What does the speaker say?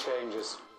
changes.